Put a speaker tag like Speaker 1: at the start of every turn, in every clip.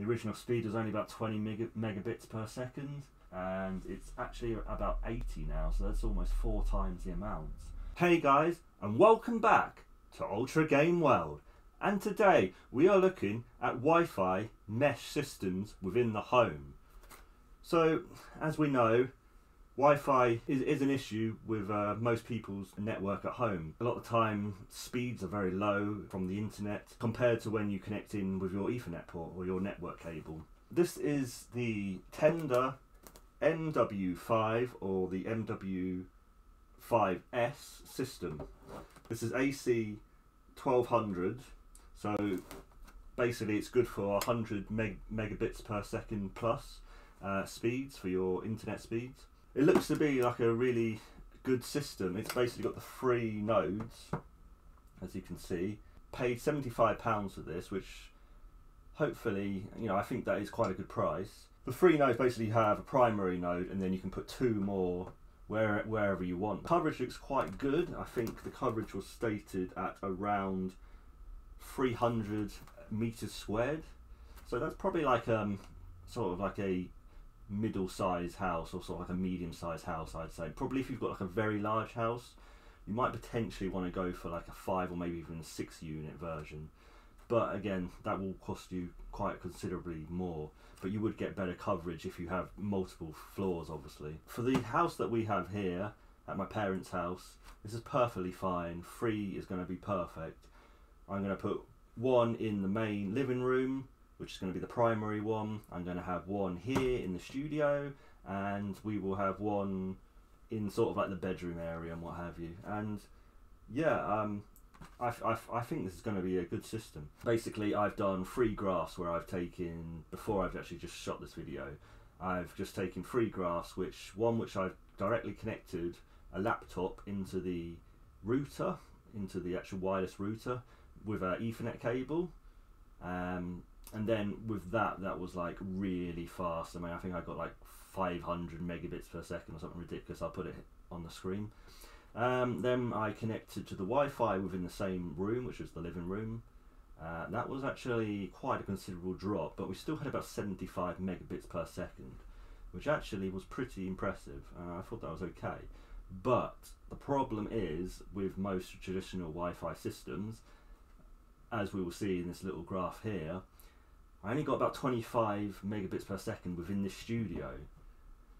Speaker 1: The original speed was only about 20 mega, megabits per second, and it's actually about 80 now, so that's almost four times the amount. Hey guys, and welcome back to Ultra Game World. And today we are looking at Wi-Fi mesh systems within the home. So, as we know, Wi-Fi is, is an issue with uh, most people's network at home. A lot of time, speeds are very low from the internet compared to when you connect in with your Ethernet port or your network cable. This is the Tenda MW5 or the MW5S system. This is AC 1200, so basically it's good for 100 meg megabits per second plus uh, speeds for your internet speeds. It looks to be like a really good system. It's basically got the free nodes, as you can see. Paid £75 for this, which hopefully, you know, I think that is quite a good price. The free nodes basically have a primary node and then you can put two more where, wherever you want. Coverage looks quite good. I think the coverage was stated at around 300 meters squared. So that's probably like um sort of like a middle sized house or sort of like a medium sized house I'd say. Probably if you've got like a very large house, you might potentially want to go for like a five or maybe even a six unit version. But again, that will cost you quite considerably more. But you would get better coverage if you have multiple floors, obviously. For the house that we have here, at my parents' house, this is perfectly fine. Three is going to be perfect. I'm going to put one in the main living room, which is going to be the primary one. I'm going to have one here in the studio, and we will have one in sort of like the bedroom area and what have you. And yeah, um, I, I, I think this is going to be a good system. Basically, I've done three graphs where I've taken, before I've actually just shot this video, I've just taken three graphs, which one which I've directly connected a laptop into the router, into the actual wireless router with an Ethernet cable. Um, and then with that, that was like really fast. I mean, I think I got like 500 megabits per second or something ridiculous. I'll put it on the screen. Um, then I connected to the Wi-Fi within the same room, which was the living room. Uh, that was actually quite a considerable drop, but we still had about 75 megabits per second, which actually was pretty impressive. Uh, I thought that was okay. But the problem is with most traditional Wi-Fi systems, as we will see in this little graph here, I only got about 25 megabits per second within this studio.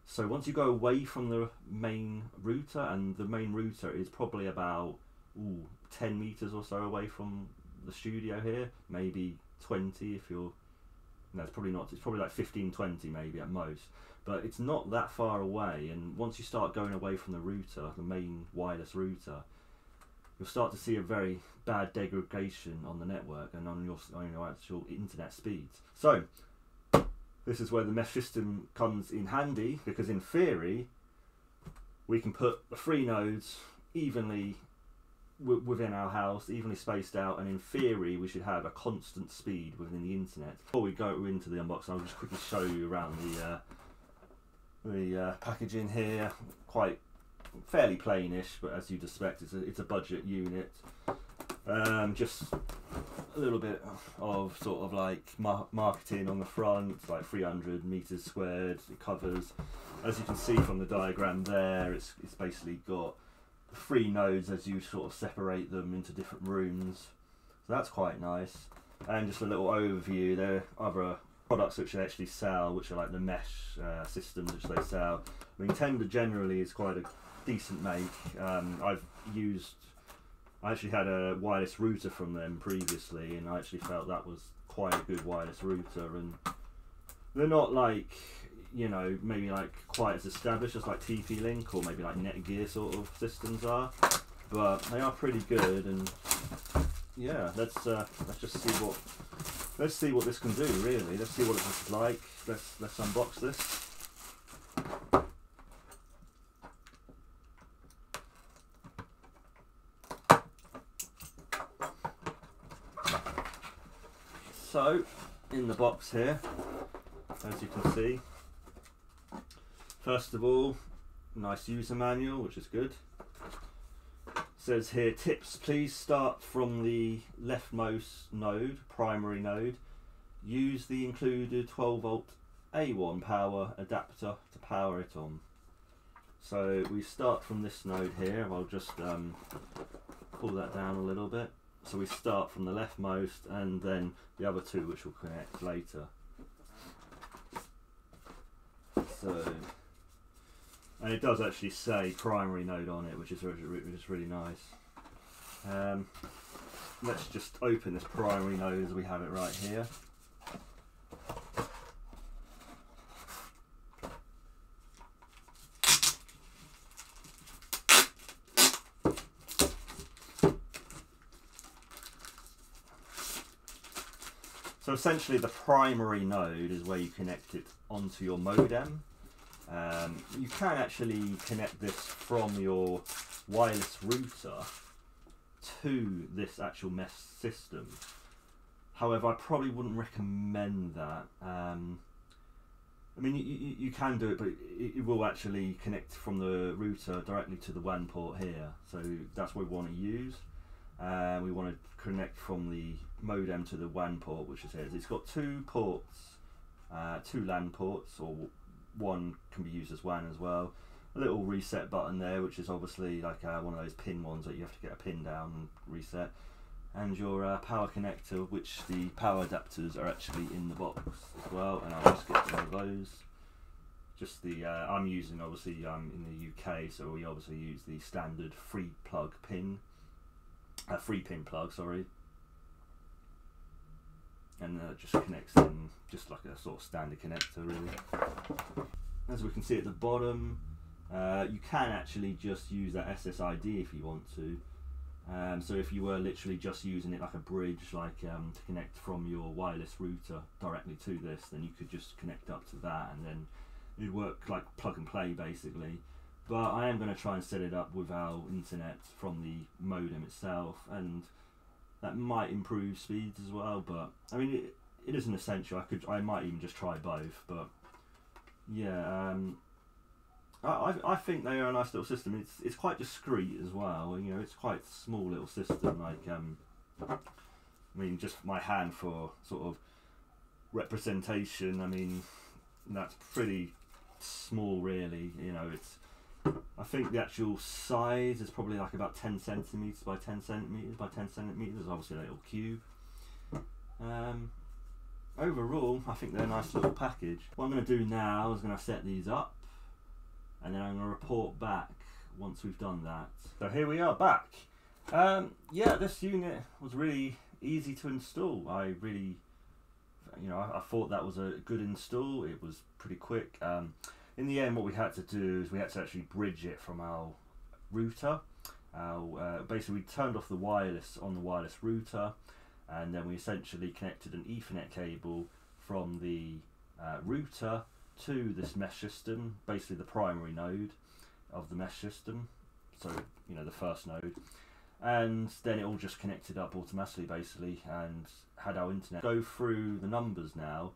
Speaker 1: So once you go away from the main router, and the main router is probably about ooh, 10 meters or so away from the studio here, maybe 20 if you're. No, it's probably not. It's probably like 15, 20 maybe at most. But it's not that far away, and once you start going away from the router, the main wireless router, you'll start to see a very bad degradation on the network and on your on your actual internet speeds. So this is where the mesh system comes in handy because in theory we can put the three nodes evenly within our house, evenly spaced out, and in theory we should have a constant speed within the internet. Before we go into the unboxing, I'll just quickly show you around the uh, the uh, packaging here. Quite fairly plainish, but as you'd expect, it's a, it's a budget unit. Um, just a little bit of sort of like mar marketing on the front, like 300 meters squared. It covers, as you can see from the diagram there, it's, it's basically got three nodes as you sort of separate them into different rooms. So that's quite nice. And just a little overview, there are other products which they actually sell, which are like the mesh uh, systems which they sell. I mean, Tenda generally is quite a decent make. Um, I've used, I actually had a wireless router from them previously, and I actually felt that was quite a good wireless router. And they're not like, you know, maybe like quite as established as like TP Link or maybe like Netgear sort of systems are, but they are pretty good. And yeah, let's uh, let's just see what let's see what this can do. Really, let's see what it looks like. Let's let's unbox this. So, in the box here, as you can see, first of all, nice user manual, which is good. It says here, tips, please start from the leftmost node, primary node, use the included 12 volt A1 power adapter to power it on. So we start from this node here, I'll just um, pull that down a little bit. So we start from the leftmost and then the other two which will connect later. So, and it does actually say primary node on it, which is which is really nice. Um, let's just open this primary node as we have it right here. Essentially the primary node is where you connect it onto your modem. Um, you can actually connect this from your wireless router to this actual mesh system. However, I probably wouldn't recommend that. Um, I mean, you, you, can do it, but it, it, will actually connect from the router directly to the WAN port here. So that's what we want to use. Uh, we want to connect from the modem to the WAN port, which is. It's got two ports, uh, two LAN ports, or one can be used as WAN as well. A little reset button there, which is obviously like uh, one of those pin ones that you have to get a pin down and reset. And your uh, power connector, which the power adapters are actually in the box as well. And I'll just get one of those. Just the uh, I'm using obviously I'm in the UK, so we obviously use the standard free plug pin, a free pin plug, sorry, and uh, just connects in just like a sort of standard connector really. As we can see at the bottom, uh, you can actually just use that SSID if you want to. Um, so if you were literally just using it like a bridge, like um, to connect from your wireless router directly to this, then you could just connect up to that and then it'd work like plug and play basically. But I am going to try and set it up with our internet from the modem itself and that might improve speeds as well. But I mean, it, it isn't essential. I could, I might even just try both. But yeah, um, I, I think they are a nice little system. It's it's quite discreet as well. You know, it's quite small little system. Like um, I mean, just my hand for sort of representation. I mean, that's pretty small, really. You know, it's I think the actual size is probably like about 10 centimeters by 10 centimeters by 10 centimeters, obviously a little cube. Um, overall, I think they're a nice little package. What I'm going to do now is going to set these up and then I'm going to report back once we've done that. So here we are back. Um, yeah, this unit was really easy to install. I really, you know, I, I, thought that was a good install. It was pretty quick. Um, in the end, what we had to do is we had to actually bridge it from our router. uh, basically, we turned off the wireless on the wireless router, and then we essentially connected an Ethernet cable from the uh, router to this mesh system, basically the primary node of the mesh system. So you know the first node, and then it all just connected up automatically, basically, and had our internet go through the numbers now,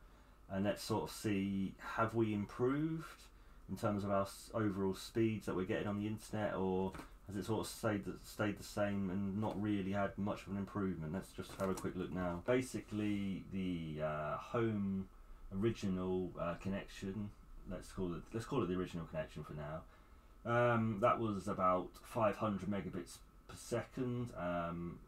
Speaker 1: and let's sort of see have we improved in terms of our overall speeds that we're getting on the internet, or has it sort of stayed stayed the same and not really had much of an improvement? Let's just have a quick look now. Basically, the uh, home original uh, connection. Let's call it let's call it the original connection for now. Um, that was about 500 megabits per second, um,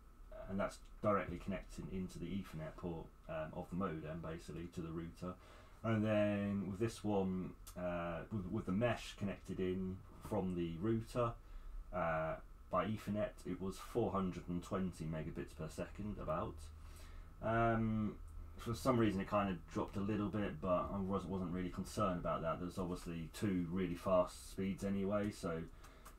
Speaker 1: and that's directly connecting into the Ethernet port um, of the modem, basically to the router. And then with this one, uh, with, with, the mesh connected in from the router uh, by Ethernet, it was 420 megabits per second, about. Um, for some reason, it kind of dropped a little bit, but I wasn't, wasn't really concerned about that. There's obviously two really fast speeds anyway, so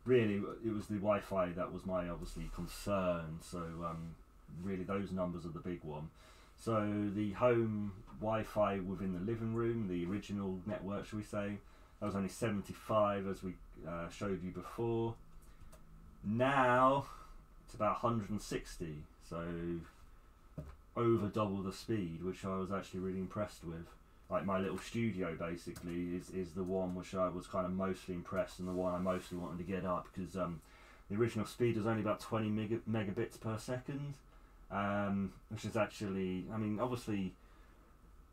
Speaker 1: really it was the Wi-Fi that was my obviously concern. So um, really, those numbers are the big one. So the home Wi-Fi within the living room, the original network, shall we say, that was only 75 as we uh, showed you before. Now it's about 160, so over double the speed, which I was actually really impressed with. Like my little studio basically is, is the one which I was kind of mostly impressed and the one I mostly wanted to get up because um, the original speed was only about 20 megabits per second um, which is actually, I mean, obviously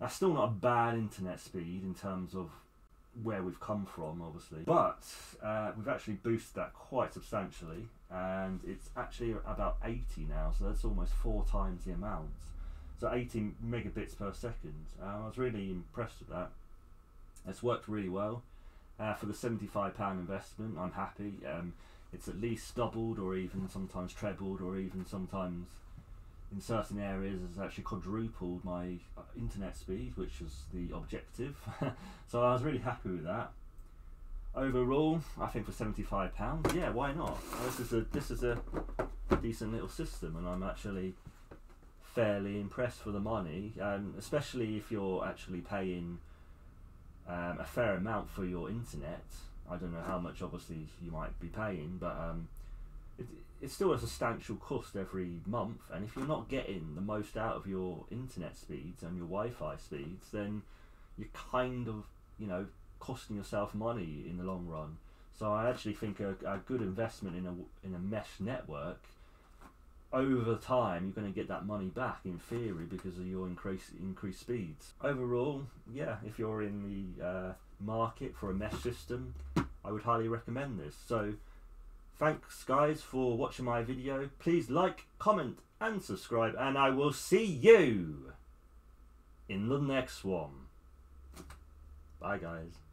Speaker 1: That's still not a bad internet speed in terms of where we've come from, obviously. But uh, we've actually boosted that quite substantially, and it's actually about 80 now, so that's almost four times the amount. So 18 megabits per second. Uh, I was really impressed with that. It's worked really well. Uh, for the £75 investment, I'm happy. Um, it's at least doubled, or even sometimes trebled, or even sometimes in certain areas has actually quadrupled my uh, internet speed, which was the objective. so I was really happy with that. Overall, I think for seventy-five pounds, yeah, why not? This is a this is a decent little system, and I'm actually fairly impressed for the money, um, especially if you're actually paying um, a fair amount for your internet. I don't know how much, obviously, you might be paying, but um, it, it's still a substantial cost every month. And if you're not getting the most out of your internet speeds and your Wi-Fi speeds, then you're kind of, you know, costing yourself money in the long run. So I actually think a, a good investment in a in a mesh network over time you're going to get that money back in theory because of your increase increased speeds. Overall, yeah, if you're in the uh, market for a mesh system, I would highly recommend this. So thanks guys for watching my video. Please like, comment and subscribe and I will see you in the next one. Bye guys.